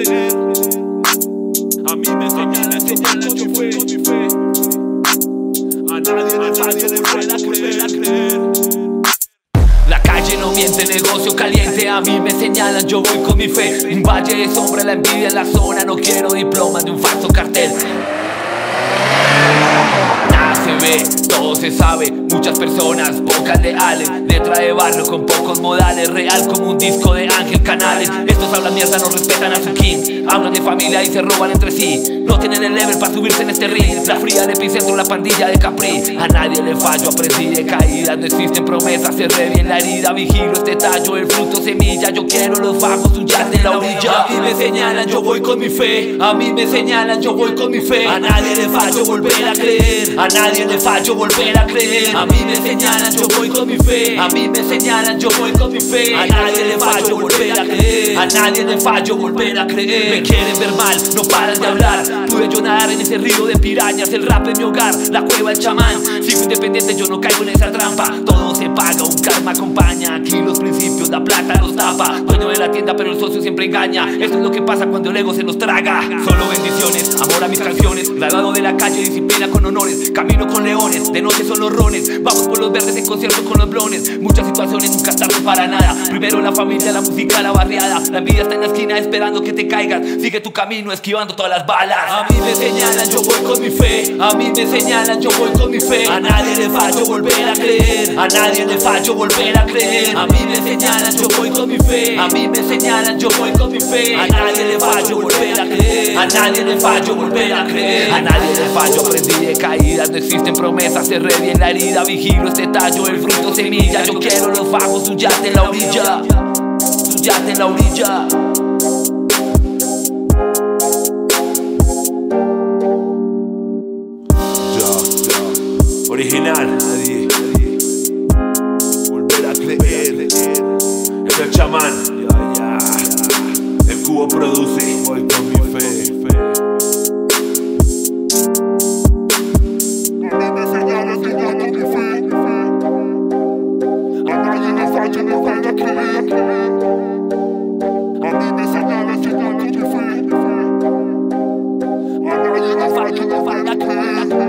a mí me señalan, señalan, yo voy con mi fe. A nadie le a creer, a creer. La calle no miente, negocio caliente, a mí me señalan, yo voy con mi fe. Un valle de sombra, la envidia en la zona, no quiero diploma de un falso cartel. Nada se ve, todo se sabe, muchas personas, pocas leales. Letra de barrio con pocos modales, real como un disco de Ángel Canales. Estos hablan mierda, no respetan a su king. Hablan de familia y se roban entre sí. No tienen el level para subirse en este ring. La fría de epicentro, la pandilla de Capri. A nadie le fallo, aprendí de caídas. No existen promesas, cerré bien la herida. Vigilo este tallo, el fruto semilla. Yo quiero los famos, un jazz en la orilla. A mí me señalan, yo voy con mi fe. A mí me señalan, yo voy con mi fe. A nadie le fallo volver a creer. A nadie le fallo volver a creer. A mí me señalan, yo voy con mi fe. A mí me señalan, yo voy con mi fe. A nadie le fallo volver a creer. A nadie le fallo volver a creer. Me quieren ver mal, no paran de hablar. Pude yo nadar en ese río de pirañas. El rap es mi hogar, la cueva el chamán. Sigo independiente, yo no caigo en esa trampa. Todo se paga, un karma acompaña. Aquí los principios, la plata los tapa. De la tienda, pero el socio siempre engaña. Esto es lo que pasa cuando el ego se nos traga. Solo bendiciones, amor a mis canciones. Graduado de la calle, disciplina con honores. Camino con leones, de noche son los rones. Vamos por los verdes en conciertos con los blones. Muchas situaciones nunca tarde para nada. Primero la familia, la música, la barriada. La envidia está en la esquina esperando que te caigas. Sigue tu camino esquivando todas las balas. A mí me señalan, yo voy con mi fe. A mí me señalan, yo voy con mi fe. A nadie le fallo volver a creer. A nadie le fallo volver a creer. A mí me señalan, yo voy con mi fe. Mí me señalan, yo voy con mi fe. A nadie le fallo volver a creer. A nadie le fallo volver a creer. A nadie le fallo aprendí de caídas. No existen promesas, cerré bien la herida. Vigilo este tallo, el fruto semilla. Yo quiero los fagos, un yate en la orilla. Un yate en la orilla. Original. Nadie, nadie. Volver a creer. Es el chamán. America.